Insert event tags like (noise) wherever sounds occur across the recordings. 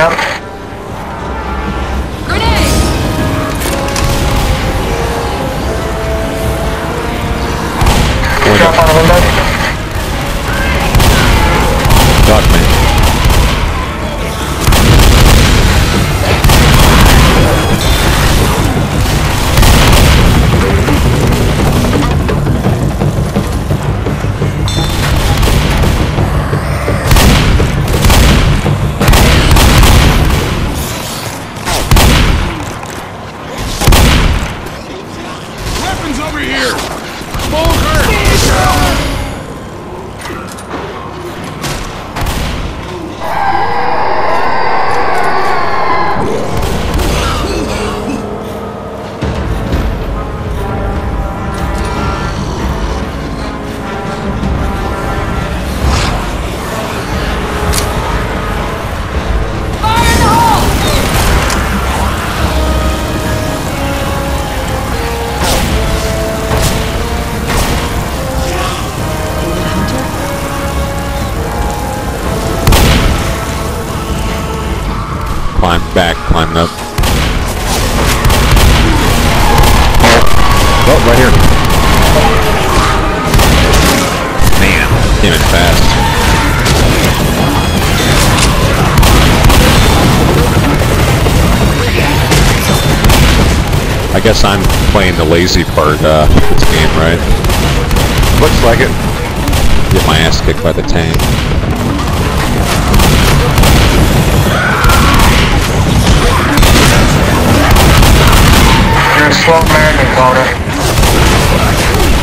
up. Grenade! Drop on the window. Over here! Full Climb back, climb up. Oh, right here. Man, came in fast. I guess I'm playing the lazy part uh, of this game, right? Looks like it. Get my ass kicked by the tank. A slow American, Connor.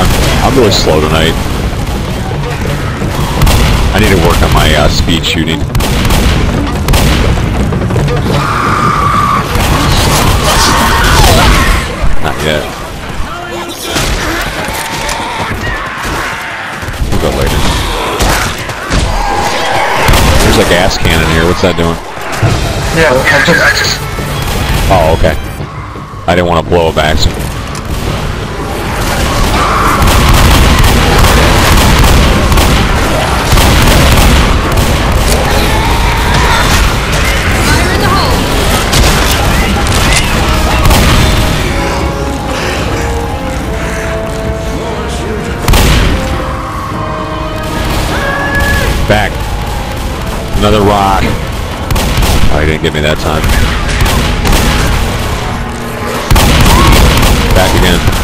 I'm, I'm really slow tonight. I need to work on my uh, speed shooting. Not yet. We'll go later. There's a gas cannon here. What's that doing? Yeah, I just, I just, Oh, okay. I didn't want to blow a back. Fire in the hole! Back. Another rock. Oh, he didn't get me that time. Again.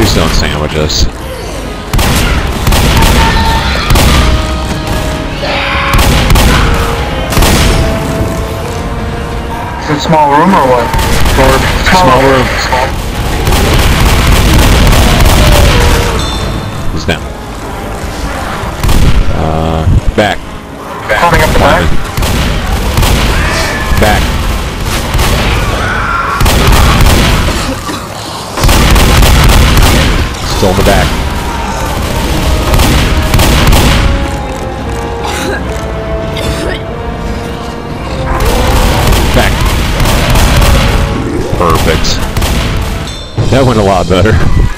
Please don't sandwich us. is it small room or what? Or Small oh. room. He's on the back. Back. Perfect. That went a lot better. (laughs)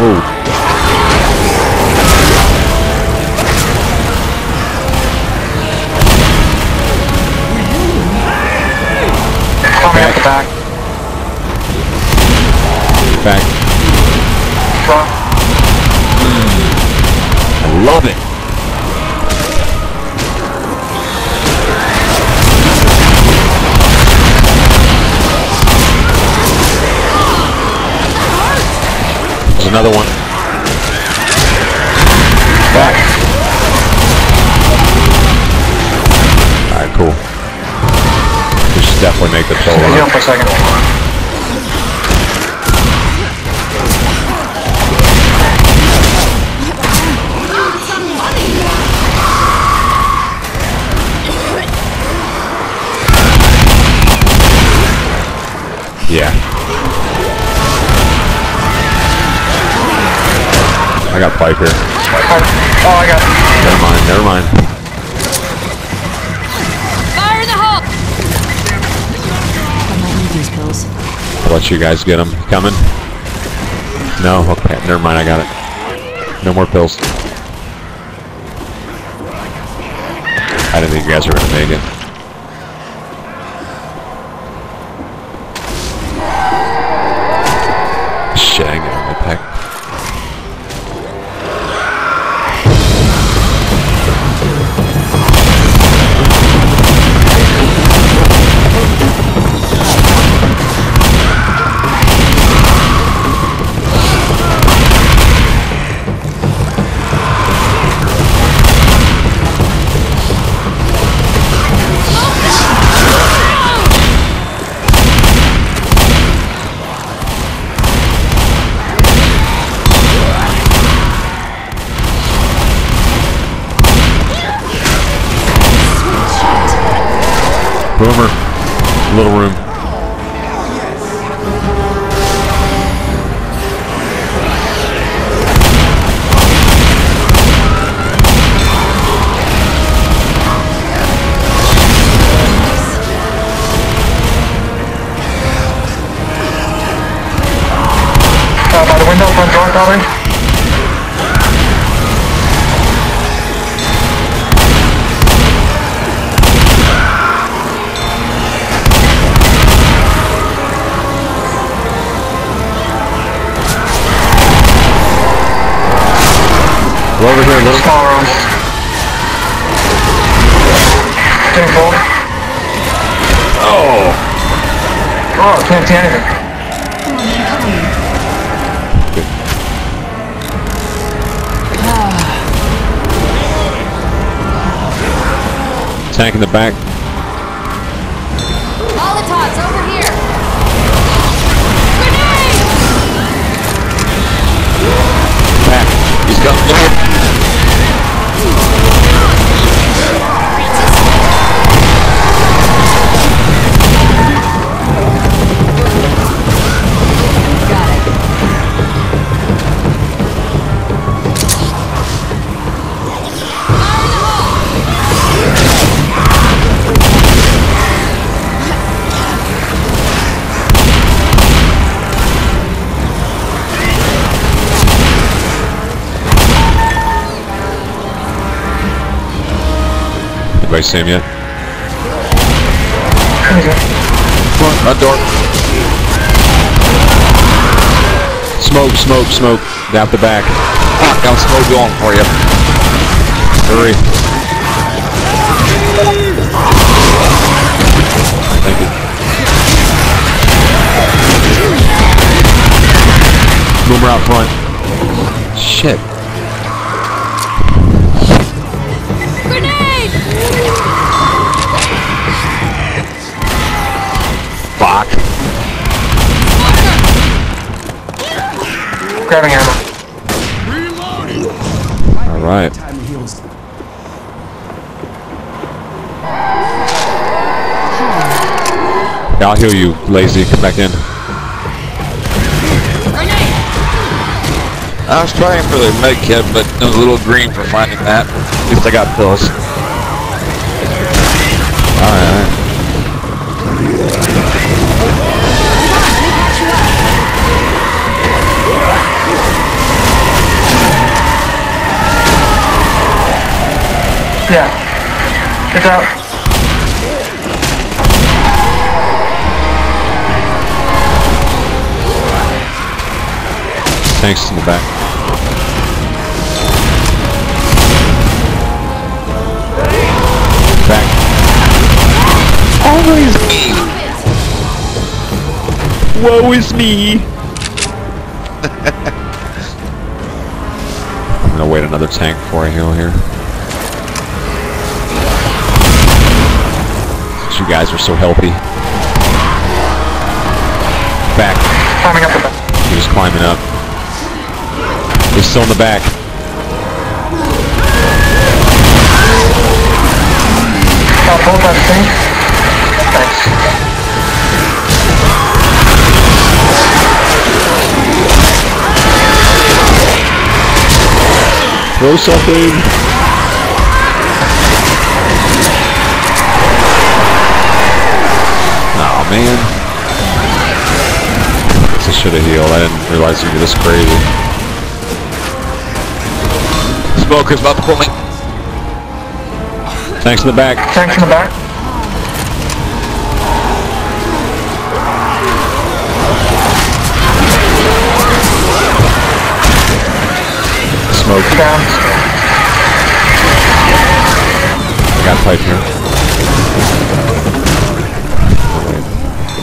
Ooh. coming up the back. Back. Front. There's another one. Back. Alright, cool. We should definitely make the total. For a second. Yeah. I got pipe here. Oh, I got Never mind, never mind. Fire in the hole! I might need these pills. I'll let you guys get them. Coming? No? Okay, never mind, I got it. No more pills. I didn't think you guys were gonna make it. Little room. uh, by the window, front door, probably. Go over here, little. Small room. Getting cold. Oh! Oh, can't see anything. Tank in the back. Anybody see him yet? Front door. Smoke, smoke, smoke. Out the back. Ah, got smoke going for you. Hurry. Thank you. Boomer out front. Shit. Grabbing ammo. All right. Yeah, I'll heal you, lazy. Come back in. I was trying for the med kit, but it was a little green for finding that. At least I got pills. All Yeah. Get out. Tanks in the back. Back. Always me. Woe is me. (laughs) I'm gonna wait another tank before I heal here. Guys are so healthy. Back. Climbing up the back. He was climbing up. He's still in the back. Got both that thing. Thanks. Throw something. Man. I should have healed. I didn't realize you'd be this crazy. Smoker's about to pull me. Thanks in the back. Thanks in the back. Smoke. Down. Got pipe here.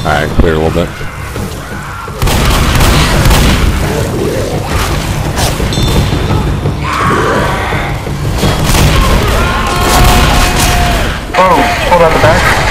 Alright, clear a little bit. Oh, hold out the back.